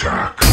attack.